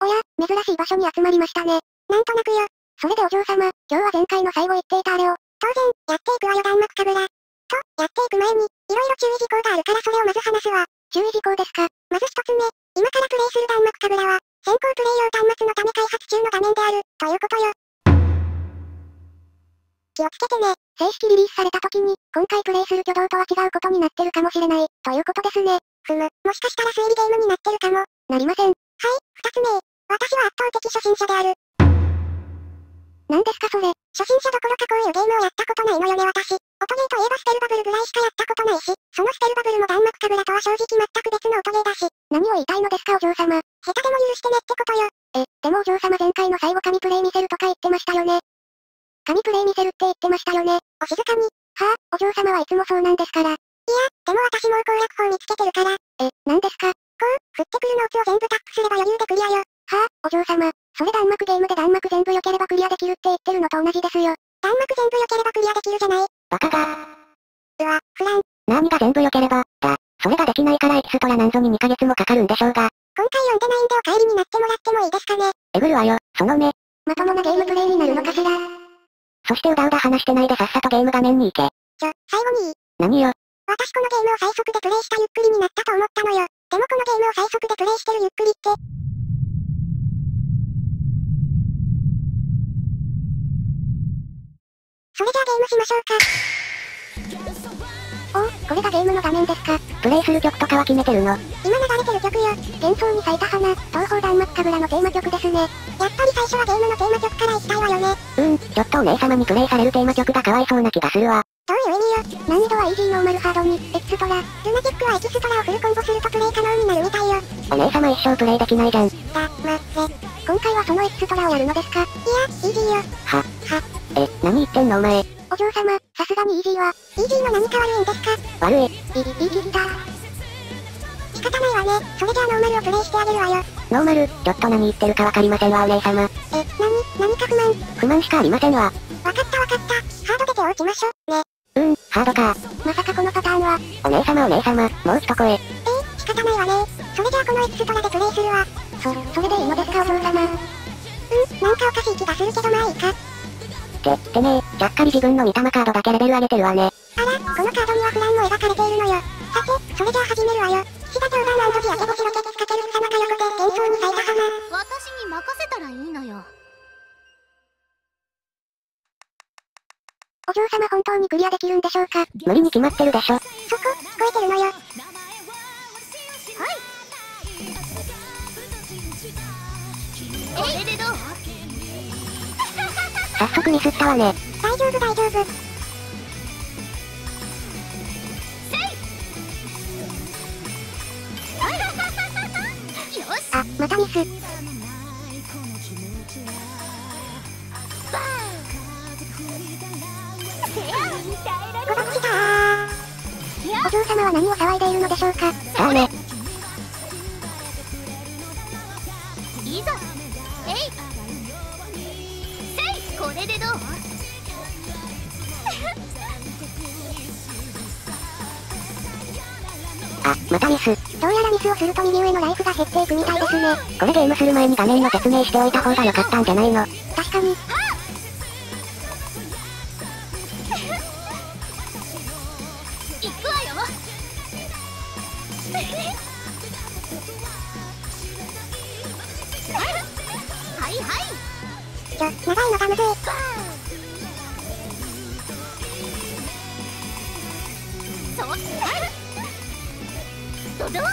おや、珍しい場所に集まりましたね。なんとなくよ。それでお嬢様、今日は前回の最後言っていたあれを、当然、やっていくわよ弾幕神楽。と、やっていく前に、いろいろ注意事項があるからそれをまず話すわ。注意事項ですか？まず一つ目、今からプレイする弾幕神楽は、先行プレイ用端末のため開発中の画面である、ということよ。気をつけてね。正式リリースされた時に、今回プレイする挙動とは違うことになってるかもしれない、ということですね。ふむ、もしかしたら推理ゲームになってるかも。なりません。はい、二つ目。私は圧倒的初心者である。何ですかそれ。初心者どころかこういうゲームをやったことないのよね私。音ゲーといえばスペルバブルぐらいしかやったことないし、そのスペルバブルも弾幕神楽とは正直全く別の音ゲーだし。何を言いたいのですかお嬢様。下手でも許してねってことよ。え、でもお嬢様前回の最後神プレイ見せるとか言ってましたよね。神プレイ見せるって言ってましたよね。お静かに。はあ、お嬢様はいつもそうなんですから。いや、でも私もう攻略法見つけてるから。え、何ですかこう、降ってくるノーツを全部タップすれば余裕でクリアよ。はあ、お嬢様。それ弾幕ゲームで弾幕全部良ければクリアできるって言ってるのと同じですよ。弾幕全部良ければクリアできるじゃない。バカが。うわ、フラン。何が全部良ければ、だ。それができないからエキストラなんぞに2ヶ月もかかるんでしょうが。今回読んでないんでお帰りになってもらってもいいですかね。えぐるわよ、その目。まともなゲームプレイになるのかしら。そしてうだうだ話してないでさっさとゲーム画面に行け。ちょ、最後にいい何よ。私このゲームを最速でプレイしたゆっくりになったと思ったのよ。でもこのゲームを最速でプレイしてるゆっくりって、それじゃあゲームしましょうか。おお、これがゲームの画面ですか。プレイする曲とかは決めてるの。今流れてる曲よ。幻想に咲いた花、東方弾幕神楽のテーマ曲ですね。やっぱり最初はゲームのテーマ曲から行きたいわよね。うーん、ちょっとお姉様にプレイされるテーマ曲がかわいそうな気がするわ。どういう意味よ。難易度はイージーノーマルハードに、エキストラ。ルナティックはエキストラをフルコンボするとプレイ可能になるみたいよ。お姉様一生プレイできないじゃん。だ、ま、ぜ。今回はそのエキストラをやるのですかいや、イージーよ。は、は、え、何言ってんのお前。お嬢様、さすがにイージーは、イージーの何か悪いんですか？悪い。いい、いいギター。仕方ないわね。それじゃあノーマルをプレイしてあげるわよ。ノーマル、ちょっと何言ってるかわかりませんわお姉様。え、なに、何か不満？不満しかありませんわ。わかったわかった。ハード出ておきましょ。ね。うーん、ハードか。まさかこのパターンは、お姉様お姉様、もう一声。えー、仕方ないわね。それじゃあこのエキストラでプレイするわ。そ、それでいいのですかお嬢様？うん、なんかおかしい気がするけどまあいいか。って、ってねちゃっかり自分の見た目カードだけレベル上げてるわね。あら、このカードにはフランも描かれているのよ。さて、それじゃあ始めるわよ。岸田とウバーランド日焼け星ロケツかける草中横で幻想に咲いた花。私に任せたらいいのよお嬢様本当にクリアできるんでしょうか無理に決まってるでしょ。そこ、聞こえてるのよ。これでどう早速ミスったわね。大丈夫大丈夫。あ、またミス。お嬢様は何を騒いでいるのでしょうかさあね。れでどう？あ、またミス。どうやらミスをすると右上のライフが減っていくみたいですね。これゲームする前に画面の説明しておいた方が良かったんじゃないの。確かに。はいはいちょ、長いのがむずい。ドドーン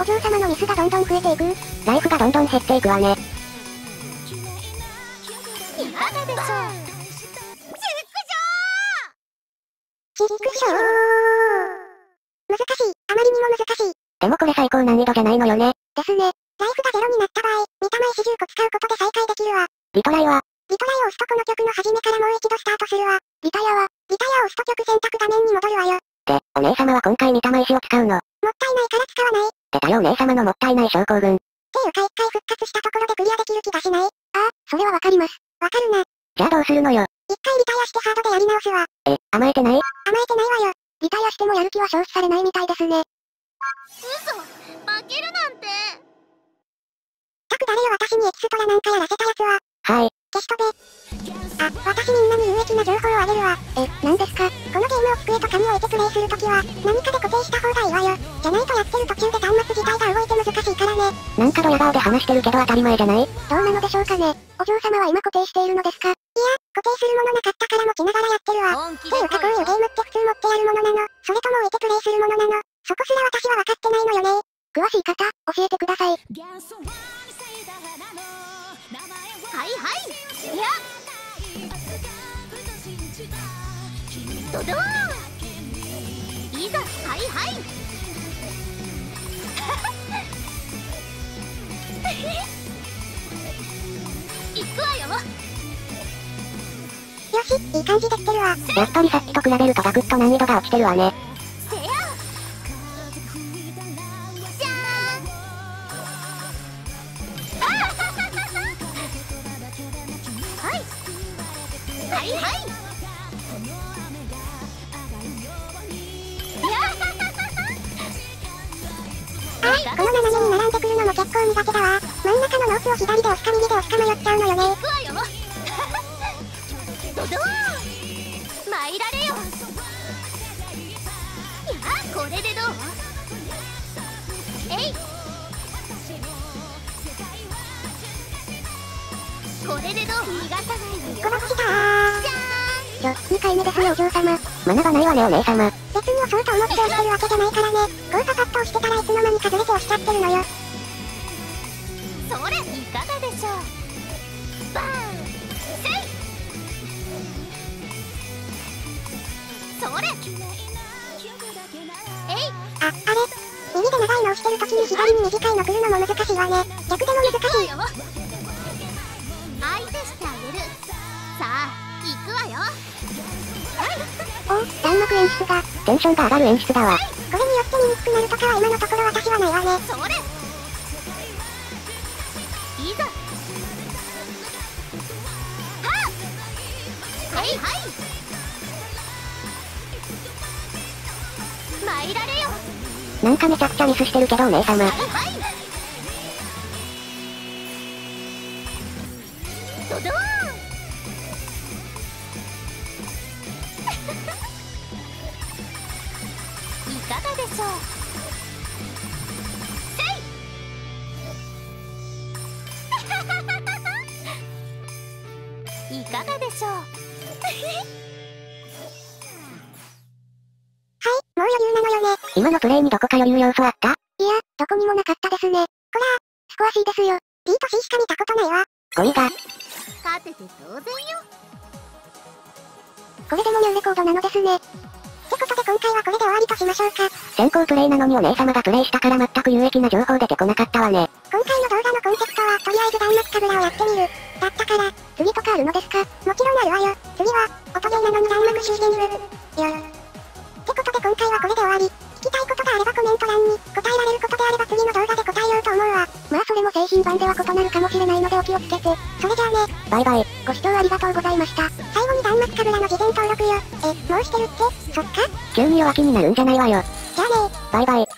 お嬢様のミスがどんどん増えていく。ライフがどんどん減っていくわね。いかがでしょうちっくしょー。難しい。あまりにも難しい。でもこれ最高難易度じゃないのよね。ですね。ライフがゼロになった場合、見た目石10個使うことで再開できるわ。リトライは、リトライを押すとこの曲の始めからもう一度スタートするわ。リタイアは、リタイアを押すと曲選択画面に戻るわよ。で、お姉様は今回見た目石を使うの。もったいないから使わない。っ出たよお姉様のもったいない症候群。ていうか一回復活したところでクリアできる気がしない。わそれはわかります。かるな。じゃあどうするのよ。一回リタイアしてハードでやり直すわ。え、甘えてない？甘えてないわよ。リタイアしてもやる気は消費されないみたいですね。嘘負けるなんてたく誰よ私にエキストラなんかやらせたやつは。はい。消し飛べ。あ、私みんなに有益な情報をあげるわ。え、何ですか？このゲームを机と紙を置いてプレイするときは、何かで固定した方がいいわよ。じゃないとやってる途中で端末自体が動いて難しいからね。なんかドヤ顔で話してるけど当たり前じゃない？どうなのでしょうかねお嬢様は今固定しているのですか？いや、固定するものなかったから持ちながらやってるわ。ていうかこういうゲームって普通持ってやるものなのそれとも置いてプレイするものなのそこすら私は分かってないのよね。詳しい方、教えてください。はいはいいやドドーン。いざはいはい行くわよ。よし、いい感じできてるわ。やっぱりさっきと比べるとガクッと難易度が落ちてるわね。はいはいはい。いこの斜めに並んでくるのも結構苦手だわ。真ん中のノースを左で押すか右で押すか迷っちゃうのよね。行くわよドドーン参られよいやこれでどう？えいこれでどう？逃がさないでよこぼしたー。じゃちょ、2回目ですよお嬢様。学ばないわねお姉様。別に押そうと思って押してるわけじゃないからね。交差カット押してたらいつの間にかずれて押しちゃってるのよ。それいかがでしょう？バーンせいそれえいあ、あれ？右で長いの押してる時に左に短いの来るのも難しいわね。逆でも難しい。お、弾幕演出が。テンションが上がる演出だわ。これによって見にくくなるとかは今のところ私はないわね。それいざはあはいはい参られよなんかめちゃくちゃミスしてるけどお姉様。はいはいかがでしょう？せい いかがでしょう？はい、もう余裕なのよね。今のプレイにどこか余裕要素あったいや、どこにもなかったですね。こらスコア C ですよ。B と C しか見たことないわ。ゴミが。勝てて当然よこれでもニューレコードなのですね。今回はこれで終わりとしましょうか。先行プレイなのにお姉様がプレイしたから全く有益な情報出てこなかったわね。今回の動画のコンセプトは、とりあえず弾幕かぶらをやってみる。だったから、次とかあるのですか？もちろんあるわよ。次は、音ゲーなのに弾幕シーゲーム。よ。ってことで今回はこれで終わり。聞きたいことがあればコメント欄に、答えられることであれば次の動画で答えようと思うわ。まあそれも製品版では異なるかもしれないのでお気をつけて。それじゃあね、バイバイ。急に弱気になるんじゃないわよ。じゃあねバイバイ。